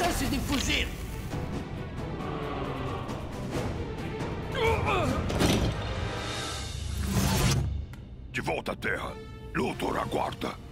chances de fugir. De volta à Terra. Luthor aguarda.